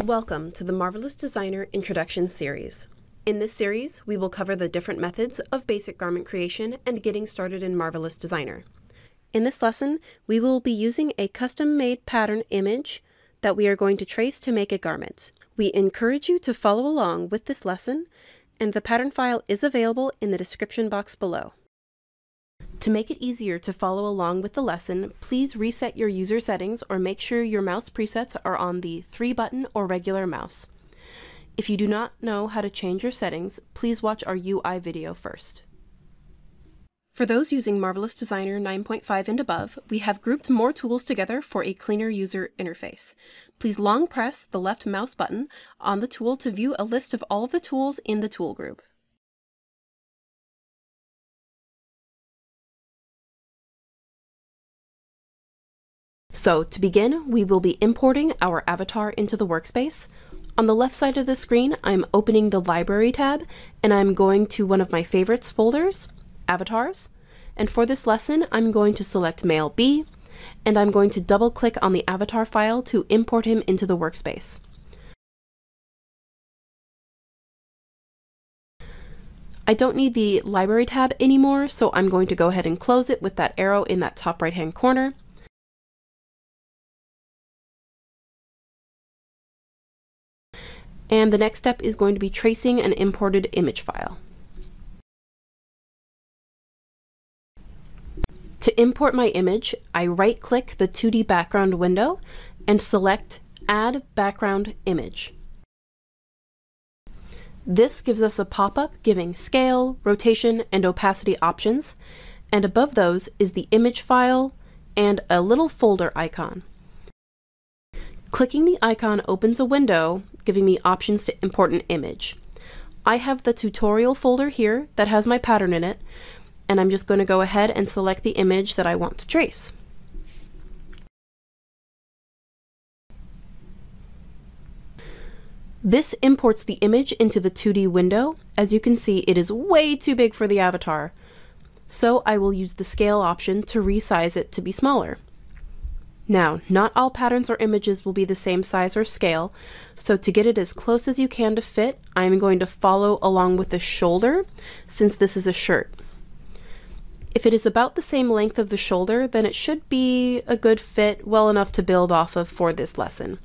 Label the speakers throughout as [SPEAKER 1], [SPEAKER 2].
[SPEAKER 1] Welcome to the Marvelous Designer Introduction Series. In this series, we will cover the different methods of basic garment creation and getting started in Marvelous Designer. In this lesson, we will be using a custom-made pattern image that we are going to trace to make a garment. We encourage you to follow along with this lesson, and the pattern file is available in the description box below. To make it easier to follow along with the lesson, please reset your user settings or make sure your mouse presets are on the 3-button or regular mouse. If you do not know how to change your settings, please watch our UI video first. For those using Marvelous Designer 9.5 and above, we have grouped more tools together for a cleaner user interface. Please long press the left mouse button on the tool to view a list of all of the tools in the tool group. So to begin, we will be importing our avatar into the workspace. On the left side of the screen, I'm opening the Library tab, and I'm going to one of my favorites folders, Avatars. And for this lesson, I'm going to select Male B, and I'm going to double click on the avatar file to import him into the workspace. I don't need the Library tab anymore, so I'm going to go ahead and close it with that arrow in that top right hand corner. And the next step is going to be tracing an imported image file. To import my image, I right-click the 2D background window and select Add Background Image. This gives us a pop-up giving scale, rotation, and opacity options, and above those is the image file and a little folder icon. Clicking the icon opens a window giving me options to import an image. I have the tutorial folder here that has my pattern in it, and I'm just going to go ahead and select the image that I want to trace. This imports the image into the 2D window. As you can see, it is way too big for the avatar. So I will use the scale option to resize it to be smaller. Now, not all patterns or images will be the same size or scale, so to get it as close as you can to fit, I'm going to follow along with the shoulder, since this is a shirt. If it is about the same length of the shoulder, then it should be a good fit, well enough to build off of for this lesson.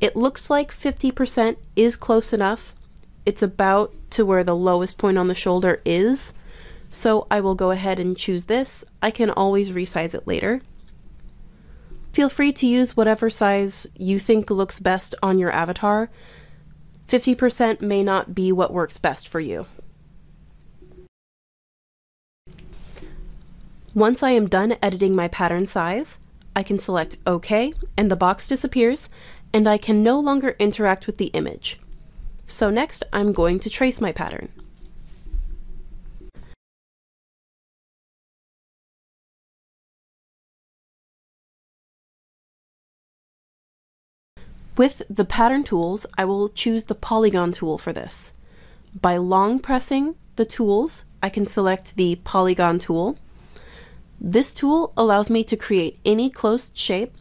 [SPEAKER 1] It looks like 50% is close enough. It's about to where the lowest point on the shoulder is, so I will go ahead and choose this. I can always resize it later. Feel free to use whatever size you think looks best on your avatar. 50% may not be what works best for you. Once I am done editing my pattern size, I can select OK and the box disappears and I can no longer interact with the image. So next I'm going to trace my pattern. With the pattern tools, I will choose the polygon tool for this. By long pressing the tools, I can select the polygon tool. This tool allows me to create any closed shape.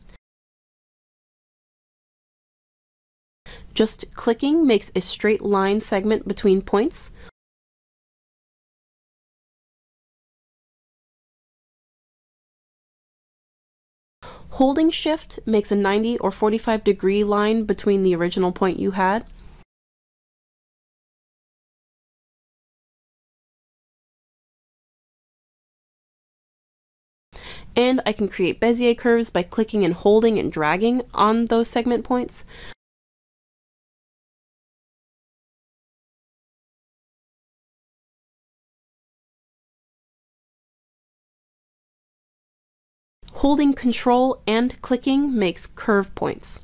[SPEAKER 1] Just clicking makes a straight line segment between points, Holding shift makes a 90 or 45 degree line between the original point you had. And I can create Bezier curves by clicking and holding and dragging on those segment points. Holding control and clicking makes curve points.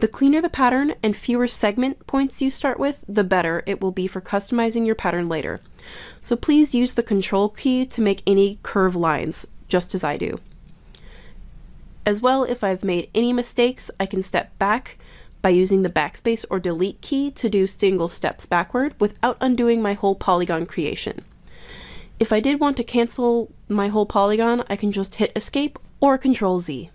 [SPEAKER 1] The cleaner the pattern and fewer segment points you start with, the better it will be for customizing your pattern later. So please use the control key to make any curve lines, just as I do. As well, if I've made any mistakes, I can step back by using the backspace or delete key to do single steps backward without undoing my whole polygon creation. If I did want to cancel my whole polygon, I can just hit escape or control Z.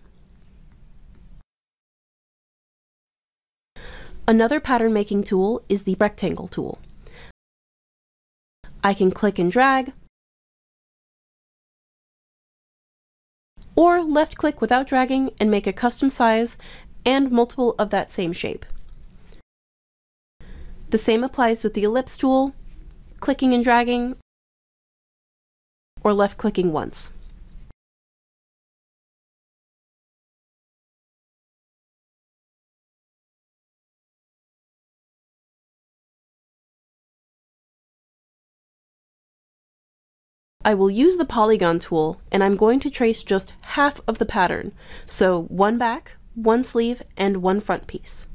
[SPEAKER 1] Another pattern making tool is the rectangle tool. I can click and drag, or left click without dragging and make a custom size and multiple of that same shape. The same applies with the ellipse tool, clicking and dragging, or left clicking once. I will use the polygon tool and I'm going to trace just half of the pattern, so one back, one sleeve, and one front piece.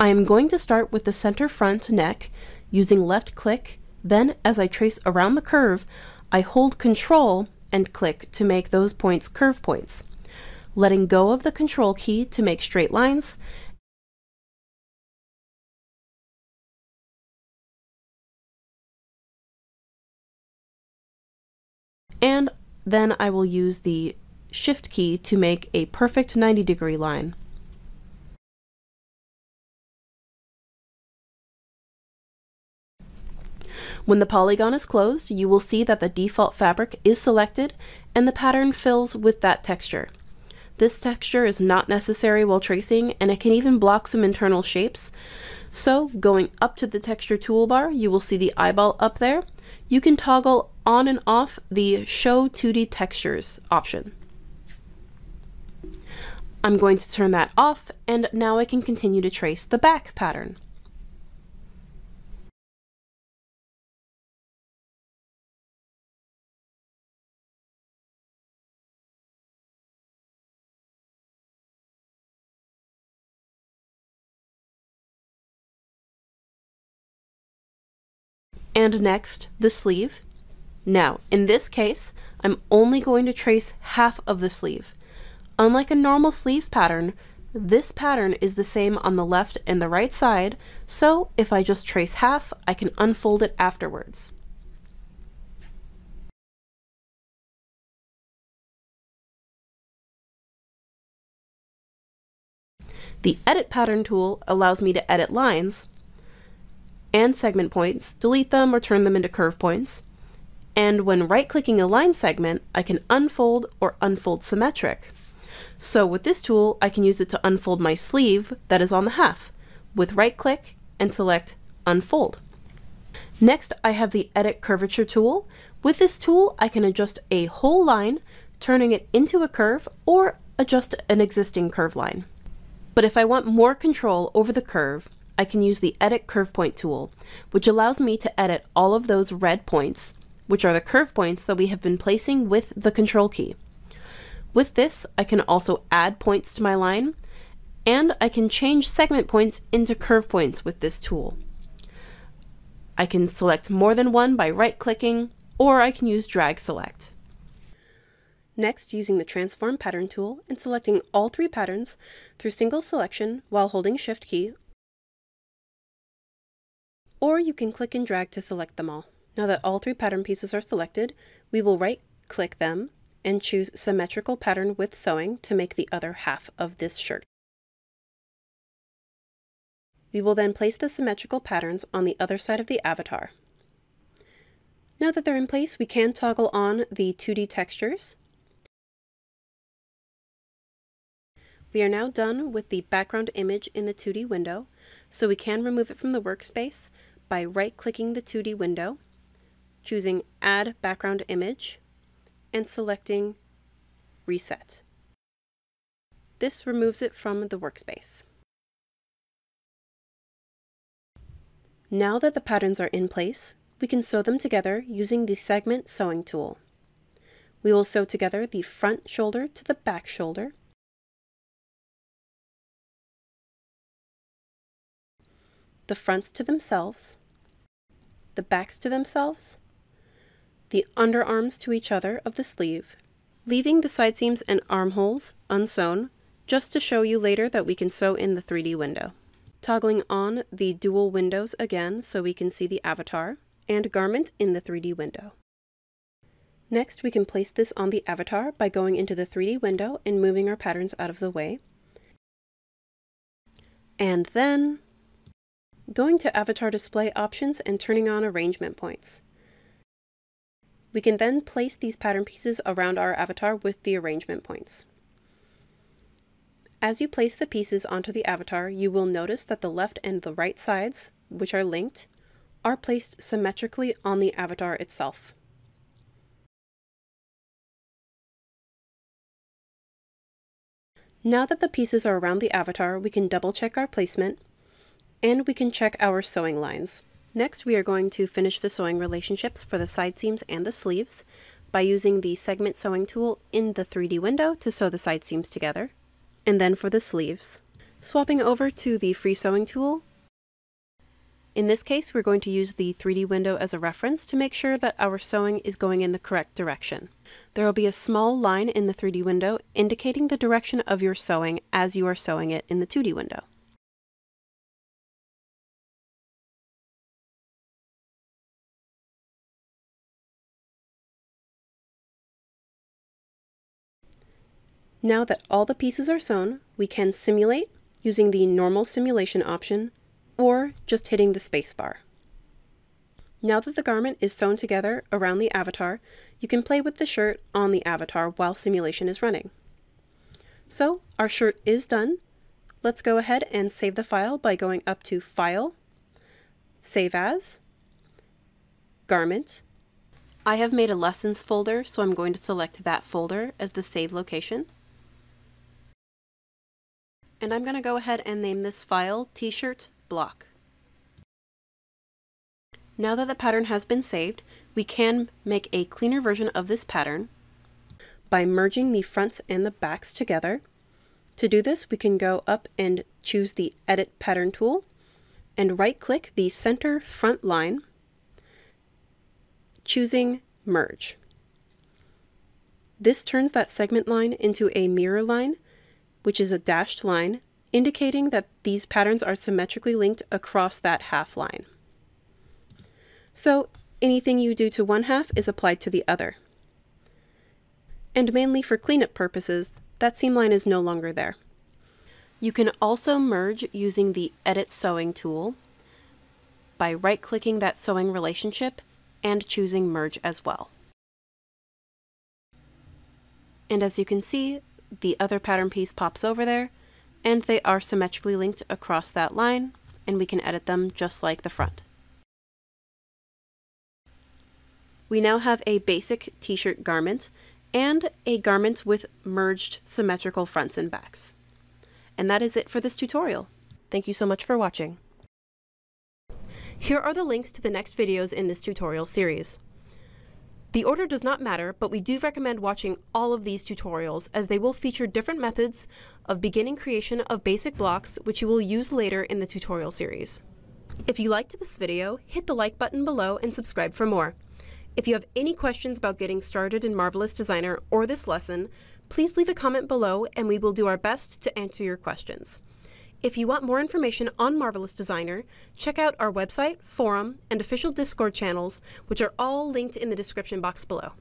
[SPEAKER 1] I am going to start with the center front neck using left click, then as I trace around the curve, I hold control and click to make those points curve points, letting go of the control key to make straight lines, and then I will use the shift key to make a perfect 90 degree line. When the polygon is closed, you will see that the default fabric is selected and the pattern fills with that texture. This texture is not necessary while tracing and it can even block some internal shapes. So going up to the texture toolbar, you will see the eyeball up there. You can toggle on and off the Show 2D Textures option. I'm going to turn that off, and now I can continue to trace the back pattern. And next, the sleeve. Now, in this case, I'm only going to trace half of the sleeve. Unlike a normal sleeve pattern, this pattern is the same on the left and the right side, so if I just trace half, I can unfold it afterwards. The Edit Pattern tool allows me to edit lines and segment points, delete them or turn them into curve points, and when right-clicking a line segment, I can unfold or unfold symmetric. So with this tool, I can use it to unfold my sleeve that is on the half, with right-click and select Unfold. Next, I have the Edit Curvature tool. With this tool, I can adjust a whole line, turning it into a curve, or adjust an existing curve line. But if I want more control over the curve, I can use the Edit Curve Point tool, which allows me to edit all of those red points which are the curve points that we have been placing with the control key. With this, I can also add points to my line, and I can change segment points into curve points with this tool. I can select more than one by right-clicking, or I can use drag select. Next, using the Transform Pattern tool and selecting all three patterns through single selection while holding Shift key, or you can click and drag to select them all. Now that all three pattern pieces are selected, we will right click them and choose symmetrical pattern with sewing to make the other half of this shirt. We will then place the symmetrical patterns on the other side of the avatar. Now that they're in place, we can toggle on the 2D textures. We are now done with the background image in the 2D window, so we can remove it from the workspace by right-clicking the 2D window choosing Add Background Image, and selecting Reset. This removes it from the workspace. Now that the patterns are in place, we can sew them together using the Segment Sewing tool. We will sew together the front shoulder to the back shoulder, the fronts to themselves, the backs to themselves, the underarms to each other of the sleeve, leaving the side seams and armholes unsewn just to show you later that we can sew in the 3D window. Toggling on the dual windows again so we can see the avatar and garment in the 3D window. Next, we can place this on the avatar by going into the 3D window and moving our patterns out of the way. And then going to Avatar Display Options and turning on Arrangement Points. We can then place these pattern pieces around our avatar with the arrangement points. As you place the pieces onto the avatar, you will notice that the left and the right sides, which are linked, are placed symmetrically on the avatar itself. Now that the pieces are around the avatar, we can double check our placement, and we can check our sewing lines. Next, we are going to finish the sewing relationships for the side seams and the sleeves by using the segment sewing tool in the 3D window to sew the side seams together, and then for the sleeves. Swapping over to the free sewing tool, in this case, we're going to use the 3D window as a reference to make sure that our sewing is going in the correct direction. There will be a small line in the 3D window indicating the direction of your sewing as you are sewing it in the 2D window. Now that all the pieces are sewn, we can simulate using the normal simulation option or just hitting the spacebar. Now that the garment is sewn together around the avatar, you can play with the shirt on the avatar while simulation is running. So our shirt is done. Let's go ahead and save the file by going up to File, Save As, Garment. I have made a Lessons folder, so I'm going to select that folder as the save location. And I'm going to go ahead and name this file t-shirt block. Now that the pattern has been saved, we can make a cleaner version of this pattern by merging the fronts and the backs together. To do this, we can go up and choose the Edit Pattern tool and right-click the center front line, choosing Merge. This turns that segment line into a mirror line which is a dashed line, indicating that these patterns are symmetrically linked across that half line. So anything you do to one half is applied to the other. And mainly for cleanup purposes, that seam line is no longer there. You can also merge using the Edit Sewing tool by right-clicking that sewing relationship and choosing Merge as well. And as you can see, the other pattern piece pops over there, and they are symmetrically linked across that line, and we can edit them just like the front. We now have a basic t-shirt garment and a garment with merged symmetrical fronts and backs. And that is it for this tutorial. Thank you so much for watching. Here are the links to the next videos in this tutorial series. The order does not matter, but we do recommend watching all of these tutorials as they will feature different methods of beginning creation of basic blocks which you will use later in the tutorial series. If you liked this video, hit the like button below and subscribe for more. If you have any questions about getting started in Marvelous Designer or this lesson, please leave a comment below and we will do our best to answer your questions. If you want more information on Marvelous Designer, check out our website, forum, and official Discord channels, which are all linked in the description box below.